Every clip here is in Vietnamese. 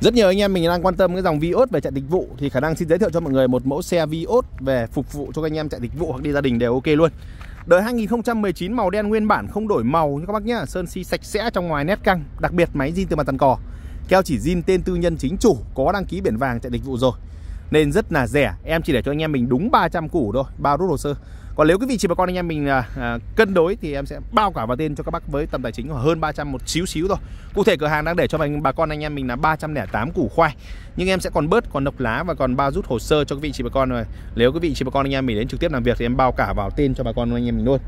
Rất nhiều anh em mình đang quan tâm cái dòng Vios về chạy dịch vụ thì khả năng xin giới thiệu cho mọi người một mẫu xe Vios về phục vụ cho các anh em chạy dịch vụ hoặc đi gia đình đều ok luôn. Đời 2019 màu đen nguyên bản không đổi màu như các bác nhá, sơn si sạch sẽ trong ngoài nét căng, đặc biệt máy zin từ mặt tàn cò. Keo chỉ zin tên tư nhân chính chủ có đăng ký biển vàng chạy dịch vụ rồi. Nên rất là rẻ, em chỉ để cho anh em mình đúng 300 củ thôi, bao rút hồ sơ. Còn nếu cái vị trí bà con anh em mình à, à, cân đối thì em sẽ bao cả vào tên cho các bác với tầm tài chính khoảng hơn 300 một xíu xíu thôi. Cụ thể cửa hàng đang để cho mình bà con anh em mình là 308 củ khoai. Nhưng em sẽ còn bớt còn độc lá và còn bao rút hồ sơ cho cái vị trí bà con rồi. Nếu cái vị trí bà con anh em mình đến trực tiếp làm việc thì em bao cả vào tên cho bà con anh em mình luôn.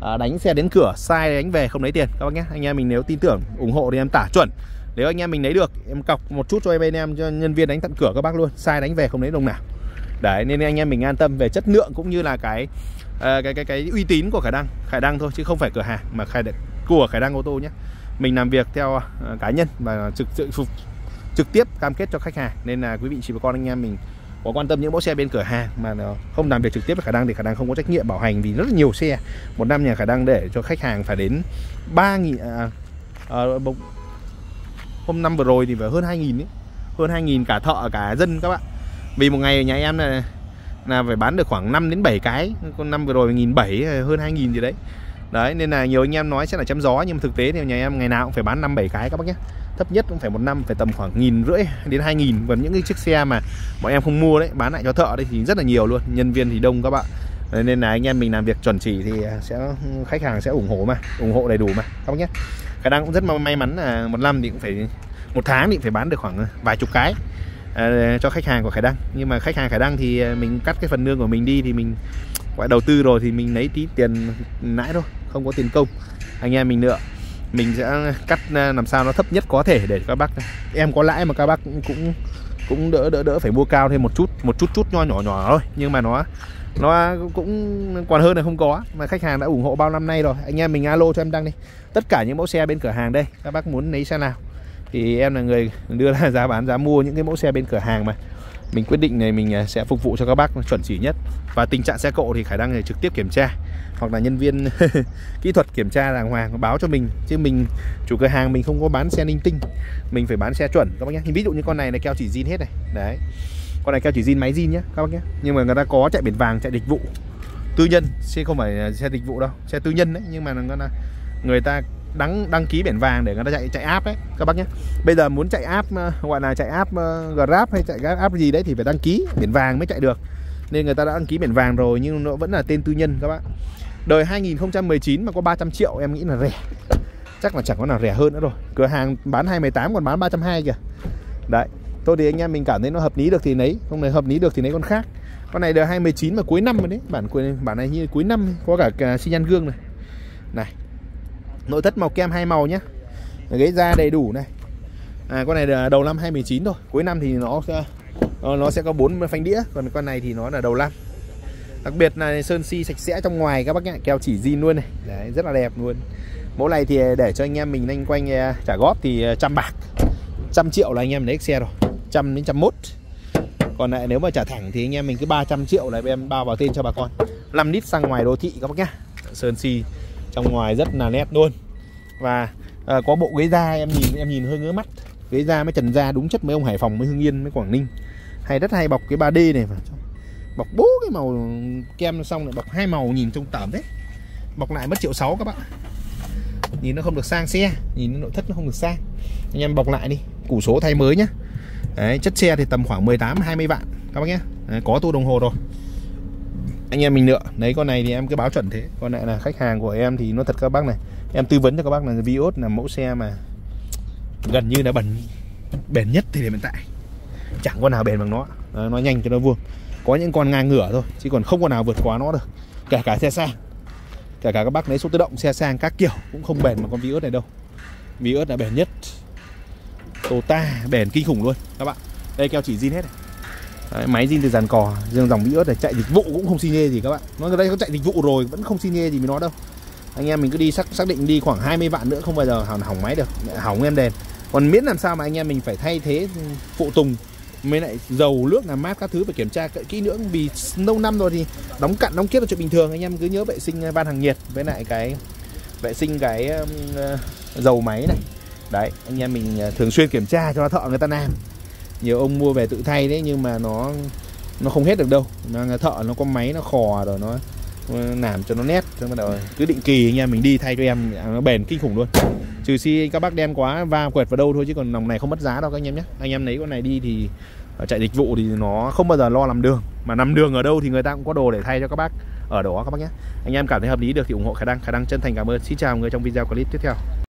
À, đánh xe đến cửa sai đánh về không lấy tiền các bác nhé anh em mình nếu tin tưởng ủng hộ thì em tả chuẩn nếu anh em mình lấy được em cọc một chút cho em bên em cho nhân viên đánh tận cửa các bác luôn. Sai đánh về không lấy đồng nào. Đấy nên anh em mình an tâm về chất lượng cũng như là cái cái cái cái cái uy tín của khải đăng. Khải đăng thôi chứ không phải cửa hàng mà khải của khải đăng ô tô nhé. Mình làm việc theo ờ, cá nhân và trực sự phục trực tiếp cam kết cho khách hàng. Nên là quý vị chị và con anh em mình có quan tâm những mẫu xe bên cửa hàng mà nó không làm việc trực tiếp với khả năng thì khả năng không có trách nhiệm bảo hành vì rất là nhiều xe. Một năm nhà khả năng để cho khách hàng phải đến ba nghìn à, à, hôm năm vừa rồi thì phải hơn 2 nghìn ấy. Hơn 2 nghìn cả thợ, cả dân các bạn. Vì một ngày nhà em là là phải bán được khoảng 5 đến 7 cái. Con năm vừa rồi nghìn bảy ờ, hơn 2 nghìn gì đấy. Đấy, nên là nhiều anh em nói sẽ là chém gió. Nhưng mà thực tế thì nhà em ngày nào cũng phải bán 5 7 cái các bác nhé. Thấp nhất cũng phải một năm, phải tầm khoảng nghìn rưỡi đến hai nghìn. Và những cái chiếc xe mà bọn em không mua đấy, bán lại cho thợ đấy thì rất là nhiều luôn. Nhân viên thì đông các bạn. Ờ, nên là anh em mình làm việc chuẩn chỉ thì ờ, sẽ, khách hàng sẽ ủng hộ mà, ủng hộ đầy đủ mà, các bác nhé khả năng cũng rất may mắn là một năm thì cũng phải một tháng thì phải bán được khoảng ờ, vài chục cái à, cho khách hàng của Khải Đăng. Nhưng mà khách hàng Khải Đăng thì ờ, mình cắt cái phần lương của mình đi thì mình gọi đầu tư rồi thì mình lấy tí tiền lãi thôi không có tiền công. Anh em mình nữa mình sẽ cắt làm sao nó thấp nhất có thể để các bác. Em có lãi mà các bác cũng cũng đỡ đỡ đỡ phải mua cao thêm một chút một chút chút nho nhỏ nhỏ thôi. Nhưng mà nó nó cũng còn hơn là không có. Mà khách hàng đã ủng hộ bao năm nay rồi. Anh em mình alo cho em đăng đi. Tất cả những mẫu xe bên cửa hàng đây, các bác muốn lấy xe nào, thì em là người đưa ra giá bán, giá mua những cái mẫu xe bên cửa hàng mà mình quyết định này mình à, sẽ phục vụ cho các bác chuẩn chỉ nhất. Và tình trạng xe cộ thì khả năng này trực tiếp kiểm tra. Hoặc là nhân viên kỹ thuật kiểm tra đàng hoàng, báo cho mình. Chứ mình, chủ cửa hàng mình không có bán xe linh tinh. Mình phải bán xe chuẩn, các bác nhé. Ví dụ như con này là keo chỉ zin hết này. Đấy. Con này keo chỉ zin máy zin nhé các bác nhé. Nhưng mà người ta có chạy biển vàng, chạy dịch vụ. Tư nhân, chứ không phải xe dịch vụ đâu. Xe tư nhân đấy, nhưng mà là người ta đăng đăng ký biển vàng để người ta chạy chạy app đấy các bác nhé. Bây giờ muốn chạy app ờ, gọi là chạy app ờ, grab hay chạy app gì đấy thì phải đăng ký biển vàng mới chạy được. Nên người ta đã đăng ký biển vàng rồi nhưng nó vẫn là tên tư nhân các bác. Đời 2019 mà có 300 triệu em nghĩ là rẻ. Chắc là chẳng có nào rẻ hơn nữa rồi. Cửa hàng bán 218 còn bán 320 kìa. Đấy. Thôi thì anh em mình cảm thấy nó hợp lý được thì lấy. Không này hợp lý được thì lấy con khác. Con này đời 2019 mà cuối năm rồi đấy. Bản bản này như cuối năm có cả, cả xi nhan gương này. Này nội thất màu kem hai màu nhé ghế da đầy đủ này. À, con này là đầu năm 2019 thôi. Cuối năm thì nó ờ, nó sẽ có bốn phanh đĩa còn con này thì nó là đầu năm. Đặc biệt là sơn si sạch sẽ trong ngoài các bác nhá keo chỉ zin luôn này. Đấy rất là đẹp luôn. Mẫu này thì để cho anh em mình anh quanh à, trả góp thì à, trăm bạc. Trăm triệu là anh em lấy xe rồi. Trăm đến trăm mốt. Còn lại nếu mà trả thẳng thì anh em mình cứ 300 triệu là em bao vào tên cho bà con. 5 lít sang ngoài đô thị các bác nhá. Sơn si trong ngoài rất là nét luôn. Và à, có bộ ghế da em nhìn em nhìn hơi ngứa mắt. Ghế da mới trần da đúng chất mấy ông Hải Phòng mấy Hưng Yên mấy Quảng Ninh. Hay rất hay bọc cái 3D này vào bọc bố cái màu kem xong lại bọc hai màu nhìn trông tởm đấy bọc lại mất triệu sáu các bạn. Nhìn nó không được sang xe nhìn nội thất nó không được sang. Anh em bọc lại đi củ số thay mới nhá. Đấy, chất xe thì tầm khoảng 18 20 vạn các bác nhé đấy, có tua đồng hồ rồi anh em mình nữa. Lấy con này thì em cứ báo chuẩn thế. Con này là khách hàng của em thì nó thật các bác này. Em tư vấn cho các bác là Vios là mẫu xe mà gần như là bẩn, bền nhất thì hiện tại. Chẳng con nào bền bằng nó nó nhanh cho nó vuông. Có những con ngang ngửa thôi, chứ còn không con nào vượt quá nó được. Kể cả xe sang. Kể cả các bác lấy số tự động, xe sang các kiểu cũng không bền mà con Vios này đâu. Vios là bền nhất. Tota bền kinh khủng luôn, các bạn. Đây, keo chỉ zin hết này. Đấy, máy zin từ dàn cò riêng dòng Vios này chạy dịch vụ cũng không xi nhê gì các bạn. Nó đây có chạy dịch vụ rồi vẫn không xi nhê gì với nó đâu. Anh em mình cứ đi xác xác định đi khoảng 20 vạn nữa không bao giờ hỏng, hỏng máy được hỏng em đèn. Còn miễn làm sao mà anh em mình phải thay thế ừ, phụ tùng mới lại dầu nước làm mát các thứ phải kiểm tra kỹ nữa vì lâu năm rồi thì đóng cặn đóng kiết là chuyện bình thường. Anh em cứ nhớ vệ sinh ờ, van hàng nhiệt với lại cái vệ sinh cái uh, dầu máy này. Đấy anh em mình ờ, thường xuyên kiểm tra cho thợ người ta làm nhiều ông mua về tự thay đấy, nhưng mà nó nó không hết được đâu. Nó thợ, nó có máy, nó khò rồi, nó làm cho nó nét. Xong bắt đầu cứ định kỳ anh em, mình đi thay cho em à, nó bền kinh khủng luôn. Trừ khi các bác đen quá va quẹt vào đâu thôi, chứ còn lòng này không mất giá đâu các anh em nhé. Anh em lấy con này đi thì à, chạy dịch vụ thì nó không bao giờ lo làm đường. Mà nằm đường ở đâu thì người ta cũng có đồ để thay cho các bác ở đó các bác nhé. Anh em cảm thấy hợp lý được thì ủng hộ khả năng khả năng chân thành cảm ơn. Xin chào người trong video clip tiếp theo.